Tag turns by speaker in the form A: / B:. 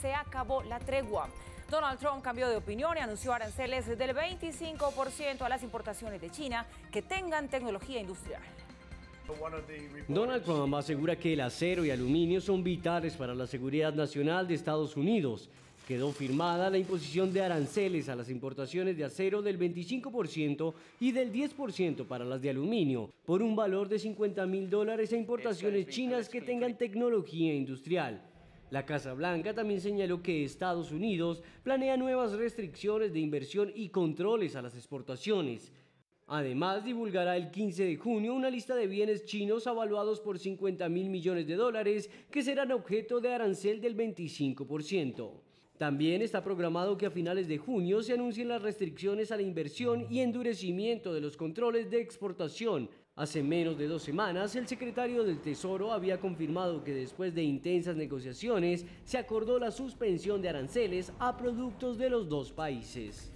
A: se acabó la tregua. Donald Trump cambió de opinión y anunció aranceles del 25% a las importaciones de China que tengan tecnología industrial.
B: Donald Trump asegura que el acero y aluminio son vitales para la seguridad nacional de Estados Unidos. Quedó firmada la imposición de aranceles a las importaciones de acero del 25% y del 10% para las de aluminio, por un valor de 50 mil dólares a importaciones chinas que tengan tecnología industrial. La Casa Blanca también señaló que Estados Unidos planea nuevas restricciones de inversión y controles a las exportaciones. Además, divulgará el 15 de junio una lista de bienes chinos avaluados por 50 mil millones de dólares que serán objeto de arancel del 25%. También está programado que a finales de junio se anuncien las restricciones a la inversión y endurecimiento de los controles de exportación. Hace menos de dos semanas, el secretario del Tesoro había confirmado que después de intensas negociaciones se acordó la suspensión de aranceles a productos de los dos países.